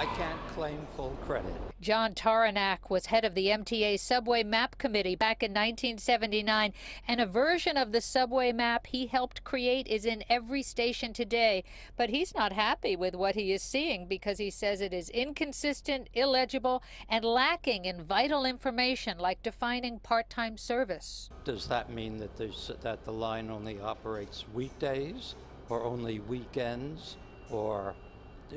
I can't claim full credit. John Tauranac was head of the MTA Subway Map Committee back in 1979, and a version of the subway map he helped create is in every station today. But he's not happy with what he is seeing because he says it is inconsistent, illegible, and lacking in vital information like defining part-time service. Does that mean that, that the line only operates weekdays or only weekends or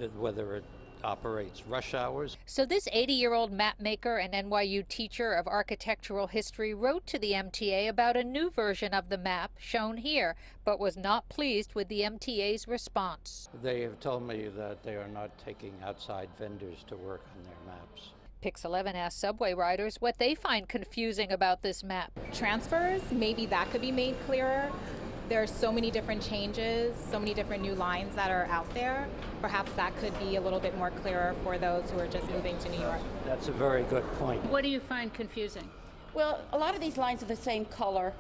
uh, whether it operates rush hours. So this 80-year-old map maker and NYU teacher of architectural history wrote to the MTA about a new version of the map shown here, but was not pleased with the MTA's response. They have told me that they are not taking outside vendors to work on their maps. Pix 11 asked subway riders what they find confusing about this map. Transfers, maybe that could be made clearer there are so many different changes, so many different new lines that are out there. Perhaps that could be a little bit more clearer for those who are just moving to New York. That's a very good point. What do you find confusing? Well, a lot of these lines are the same color,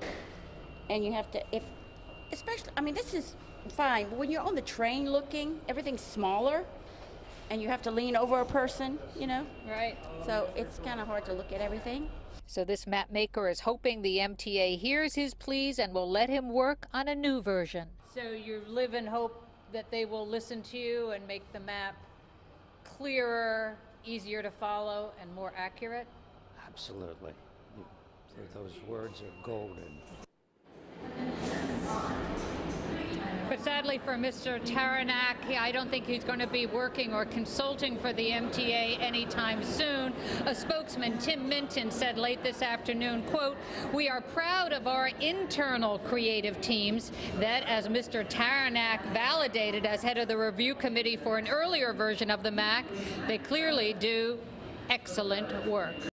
and you have to, if, especially, I mean, this is fine, but when you're on the train looking, everything's smaller, and you have to lean over a person, you know? Right. So it's kind of hard to look at everything. So this map maker is hoping the MTA hears his pleas and will let him work on a new version. So you live in hope that they will listen to you and make the map clearer, easier to follow, and more accurate? Absolutely. Those words are golden. But sadly for Mr. Tauranac, I don't think he's going to be working or consulting for the MTA anytime soon. A spokesman, Tim Minton, said late this afternoon, quote, we are proud of our internal creative teams that, as Mr. Tauranac validated as head of the review committee for an earlier version of the MAC, they clearly do excellent work.